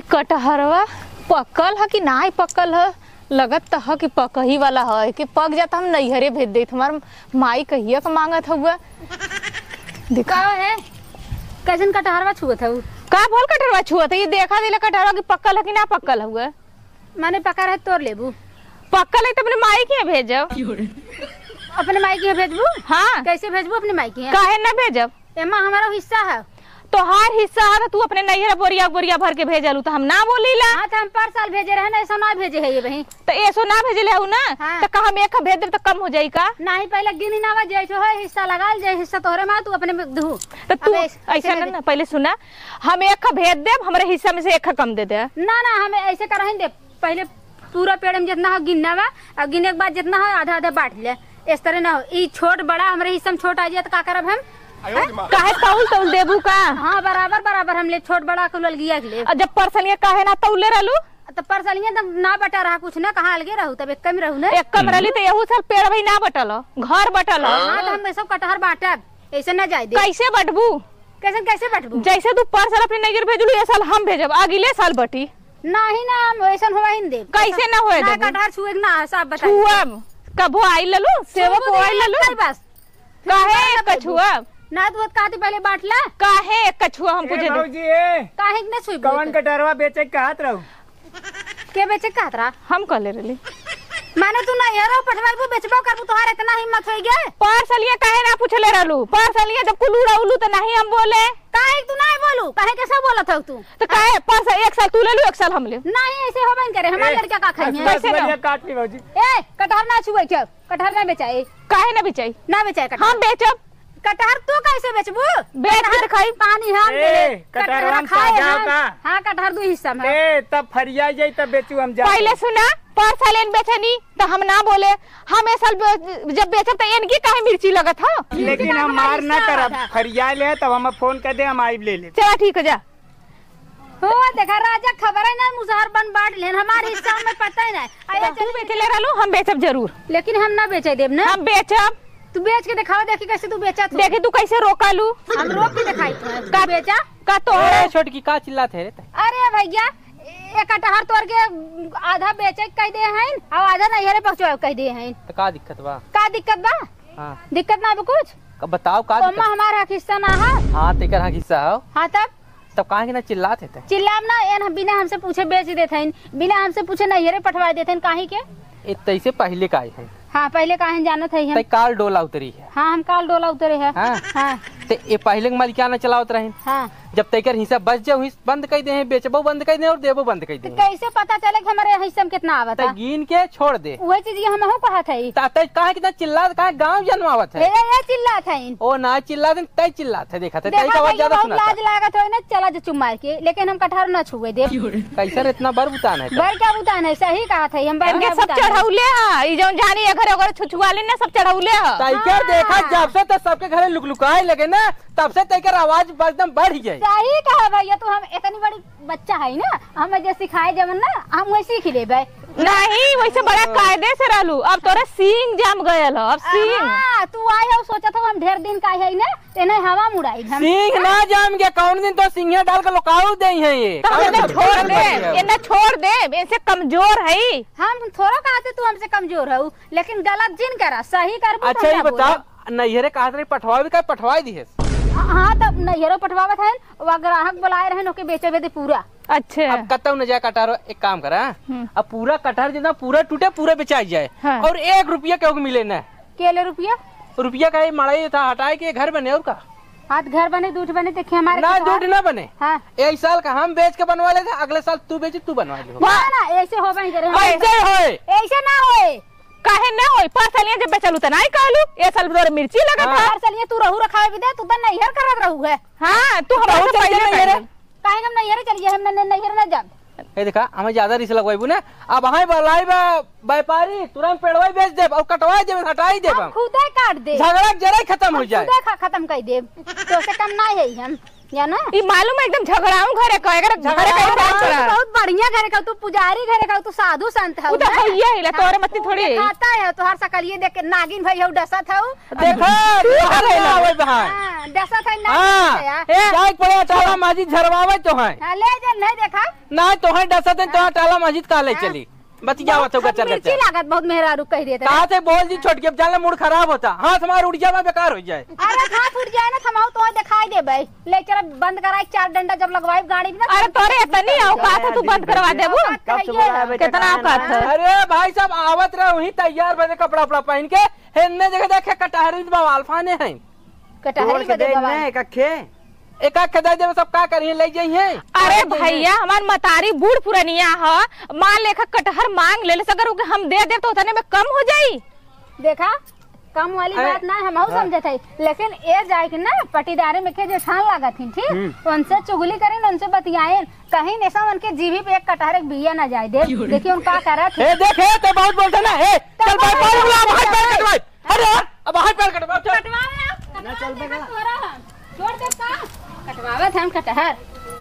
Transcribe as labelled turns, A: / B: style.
A: इ कटहरवा पकल ह कि नाही पकल ह? लगत त ह कि पकही वाला ह। कि पक जाता हम नैहरे भेज देत हमार माई कहिया का मांगत हुआ
B: का है। कैसन कटहरवा छुअत हऊ
A: का भल कटहरवा छुअत? है? इ देखा दिला कटहरवा कि पकल ह कि ना पकल हुआ
B: माने पका रहे तोड़ लेबू।
A: पकल है तो अपने माई के भेजब।
B: अपने माई के भेजबू?
A: हाँ।
B: कैसे भेजबू अपने माई के
A: काहे ना भेजब?
B: एमा हमारा हिस्सा है।
A: तोहार हिस्सा है तो तू अपने नैहरा बोरिया बोरिया भर के भेजलू तो हम ना बोलीला
B: हाँ तो हम पर साल भेजे रहे ना ऐसा ना भेजे है ये बही
A: तो ऐसो ना भेजले हूँ ना
B: हाँ।
A: तो का हम एक भेज देब तो कम हो जाई का
B: ना ही पहले गिनी ना जैसे है हिस्सा लगा जाए हिस्सा तोहरे में तू अपने में
A: तो तू
B: ऐसा
A: ना पहले सुना। हम एक भेज देब हमारे हिस्सा में से एक कम दे दे।
B: ना ना हमें ऐसे करही दे। पहले पूरा पेड़ में जितना हो गिनना बा और गिने के बाद जितना हो आधा आधा बांट ले। इस तरह ना हो। ई छोट बड़ा हमारे हिस्सा में छोट आ जाए तो का करब हम?
A: काहे तौल तौल देबू का?
B: हाँ बराबर बराबर हम ले छोट बड़ा कुल गिया के ले
A: जब परसलिया काहे ना तौले रहलू?
B: तो पर सालिए तब ना बटा रहा कुछ ना कहाँ अलगे रहू? तब एक कम रहू ना?
A: एक कम रहली तो यहू साल पेड़ भाई ना बटल घर बटल हो।
B: हाँ तो हम सब कटहर बांटब ऐसे ना जाए दे।
A: कैसे बटबू?
B: कैसे कैसे बटबू?
A: जैसे तू पर साल अपने नैगर भेजलू ये साल हम भेजब अगले साल बटी।
B: नहीं ना हम ऐसा हुआ ही नहीं दे
A: कैसे ना होए
B: ना कटहर छुए ना सब बता
A: छुअब? कबो आई ललू? सेवो को आई ललू?
B: बस।
A: काहे कछुआ
B: ना तो कहती पहले बांट ला।
A: काहे? कछुआ हम
C: ए
A: पूछे दे।
C: ए।
B: काहे के ना छुई
C: कवन कटहरवा बेचे के कहत रहू?
B: के बेचे कहत रहा?
A: हम कहले रहली
B: माने तू ना यारो पठवाबू बेचबो करबू तोहार इतना हिम्मत होई गे
A: पार्सलिया काहे ना पूछले रहलू? पार्सलिया जब कुल उड़ाउलू तो नहीं हम बोले।
B: काहे तू नहीं बोलू? काहे कैसे बोलत हो तू?
A: तो काहे? पार्सल एक साल तू ले लू एक साल हम ले।
B: नहीं ऐसे होबे न करे। हमार लड़का का खाई है।
A: कैसे ना?
C: काट ली भौजी
B: ए कटहर ना छुए क्यों कटहर ना बेचाए
A: काहे ना बेचाई?
B: ना कटहर
A: हम बेचब।
B: कटहर तू कैसे बेचबू?
A: बेच के दिखाई
B: पानी हम दे।
C: कटहरवा में
B: खाए हम।
C: का?
B: हाँ कटहर दू हिस्सा में।
C: ए तब फरिया जाई तब बेचू हम जा
A: पहले सुना पार्सल एन बेचनी तो हम ना बोले। हम साल जब बेचब तो इनकी काहे मिर्ची लगत हो?
C: लेकिन हम मार ना करब। फरिया ले तब हम फ़ोन कर दे हम आइब ले ले
A: चला ठीक है जा।
B: हो देखा राजा खबर है ना मुसहर बन बांट लेन। हमारे हिस्सा में पता ही नहीं आया
A: तू बेचले रहलू हम बेचब ज़रूर।
B: लेकिन हम ना बेचे देब ना।
A: हम बेचब।
B: तू बेच के दिखाओ देखी कैसे तू बेचा तू?
A: देखी तू कैसे रोकालू?
B: हम रोक के दिखाई। तू तू बेचा?
A: का तो
D: ए, छोटकी का चिल्लात है रे
B: अरे भैया एक कटहर तोड़ के आधा बेचे कह दे हैं और आधा नैहरे पहुंचवा कह दे हैं।
D: तो का दिक्कत बा?
B: का दिक्कत बा?
D: हाँ।
B: दिक्कत ना बा कुछ?
D: का बताओ का दिक्कत?
B: हमारा हिस्सा ना है।
D: हाँ तेकर हाँ हिस्सा हो।
B: हाँ तब?
D: तब कहाँ के ना चिल्लात है ते?
B: चिल्लाम ना एन बिना हमसे पूछे बेच देते हैं बिना हमसे पूछे नैहरे पठवा देते हैं काहे के।
D: ए तैसे पहले का है।
B: हाँ पहले काहे जाना था हम
D: काल डोला उतरी है
B: हाँ हम काल डोला उतरे है?
D: हाँ।
B: हाँ
D: ते ए पहले मालिकाना चलावत रहे?
B: हाँ।
D: जब तैकर हिस्सा बच जाओ हिस्सा बंद कर दे बेचबो बंद कर दे और देबो बंद कर
B: तो
D: दे
B: कैसे पता चले कि हमारे हिस्से में कितना आवत
D: तै
B: है?
D: गिन के छोड़ दे।
B: वही चीज़ हम हूँ कहा था
D: ता तै कितना चिल्लात कहाँ गाँव जन्मावत है।
B: ये चिल्ला था
D: ओ ना चिल्ला दे तै चिल्लात है देखा तै
B: देखा
D: का आवाज़ ज़्यादा सुना
B: लाज लागत हो ना चला जो चुम मार के लेकिन हम कटहर न छुए दे
D: कैसन इतना बर बुतान है
B: बर क्या बुता नहीं सही कहा था हम बर
A: इनके सब। चढ़ौले हा? ई जौन जानी अगर अगर छुछुआले ना सब चढ़ौले हा।
D: तैकर देखा जब से तो सबके घरे लुकलुकाए लगे ना तब से तैकर आवाज़ एकदम बढ़ गई
B: सही कहा भैया? तू हम इतनी बड़ी बच्चा है ना हम जो सिखाए जब ना हम वही सीख ले भाई
A: नहीं वैसे बड़ा कायदे से रहलू। अब तोरे सींग जम गयल हो अब सींग।
B: हाँ, तू आए हो सोचा था हम ढेर दिन का है ना तेने हवा मुड़ाई हम।
D: सिंह ना जाम के कौन दिन तो सिंह डाल के लुकाऊ दे हैं ये?
A: तो हम छोड़ दे इन्हें छोड़ दे इनसे कमज़ोर है
B: हम थोड़ा कहते तू हमसे कमज़ोर हो लेकिन गलत जिन करा सही कर
D: अच्छा ये बताओ नैहरे कहा रही पठवा भी का पठवाई दी है?
B: हाँ तब नैहरो पटवावत है वह ग्राहक बुलाए रहे ओके बेचे बेदे पूरा।
A: अच्छा।
D: अब कतौ न जाए कटारो एक काम करा
A: हम्म।
D: अब पूरा कटहर जितना पूरा टूटे पूरा बेचाई जाए।
A: हाँ।
D: और एक रुपया क्यों मिले ना?
B: केले रुपया?
D: रुपया का ही मड़ाई था हटाए के घर बने और का?
B: हाथ घर बने दूध बने देखिए हमारे
D: ना दूध ना बने?
B: हाँ।
D: एक साल का हम बेच के बनवा लेते अगले साल तू बेचे तू बनवा ले।
B: ना ऐसे हो बनी
D: ऐसे होए।
B: ऐसे ना होए।
A: काहे ना होई पार्सलिया जब बेचलू त नहीं कहलू। ए साल तोरे मिर्ची लगा था
B: हर चलिए तू रहू रखावे भी दे तू तो नैहर करत रहू है।
A: हाँ तू हमरा से पहले नैहरे।
B: काहे हम नैहर चलिए हम? न- नैहर ना जाब
D: ये देखा हमें ज़्यादा रिस लगवाई ना। अब हमें बलाई बा व्यापारी तुरंत पेड़वाई बेच दे और कटवाई दे हटाई दे
B: हम खुदे काट दे
D: झगड़ा जरा खत्म हो जाए।
B: खुदे खा खत्म कर दे तो से कम ना है हम। जाना
A: ई मालूम है एकदम झगड़ाऊ घरे कहे घर घरे
B: झगड़ा बहुत
A: बात करा।
B: बहुत बढ़िया घरे का तू पुजारी घरे का तू साधु संत है
A: तो हइये हिला, तोहरे मती थोड़ी है।
B: खाता है तोहर सकलिए देख के नागिन भई डसत हउ
D: देखो बाहर ना। आवे बहन
B: हाँ डसत है
D: हाँ
B: नागिन
D: ए, पड़े टाला मस्जिद झरवावे तो है
B: ले जा नहीं देखा?
D: ना तो है डसत है। तो टाला मस्जिद काले चली। बतियावा तो गचर
B: मिर्ची
D: गचर।
B: लागत बहुत मेहरारू कह देते
D: कहा से बोल जी छोट के जाने मूड खराब होता। हाथ हमारा उड़ जाए बेकार हो जाए।
B: अरे हाथ उठ जाए ना थमाऊ तो दिखाई दे भाई। ले चल बंद कराई चार डंडा जब लगवाई गाड़ी में
A: अरे तोरे इतनी औकात है तू बंद करवा देबू कितना
C: कहाँ
A: औकात है।
D: अरे भाई साहब आवत रहे वही तैयार बने कपड़ा उपड़ा पहन के। हेन्ने जगह देखे कटहरी बवाल फाने हैं।
B: कटहरी बदे
C: दे ने कखे।
D: एक देवे सब का करिए ले जाइए
A: अरे भैया हमार मतारी बूढ़ पुरनिया ह मान लेखा कटहर मांग ले अगर हम दे दे तो उतने में कम हो जाई।
B: देखा कम वाली बात ना हम समझे थे लेकिन ए जाए के ना पटीदारे में के जेठान लागत थी ठीक? उनसे चुगली करें उनसे बतियाए कहीं नेसा उनके जीवी पे एक कटहर एक बिया ना जाए दे देखिए उनका करा थे
D: ए देख ए तो बहुत बोलते ना ए चल भाई पैर बुला पैर कटवाई अरे अब भाई पैर कटवा चल।
B: ना चल छोड़ दे का। कटवावत हम कटहर।